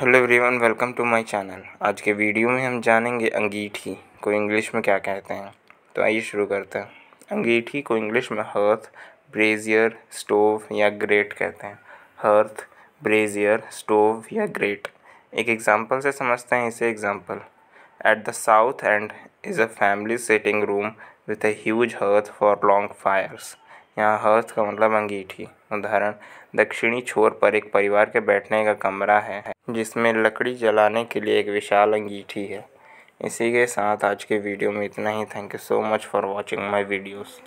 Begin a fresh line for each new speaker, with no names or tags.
Hello everyone, welcome to my channel. आज के video में हम जानेंगे अंगीठी, को इंग्लिश में क्या कहते हैं। तो आइए शुरू करते हैं। अंगीठी को इंग्लिश में हर्थ ब्रेजियर स्टोव या ग्रेट कहते हैं। हर्थ ब्रेजियर स्टोव या ग्रेट एक एग्जांपल से समझते हैं इसे example at the south end is a family sitting room with a huge hearth for long fires यहाँ हर्ष का मतलब अंगीठी। उदाहरण, दक्षिणी छोर पर एक परिवार के बैठने का कमरा है जिसमें लकड़ी जलाने के लिए एक विशाल अंगीठी है। इसी के साथ आज के वीडियो में इतना ही। Thank you so much for watching my videos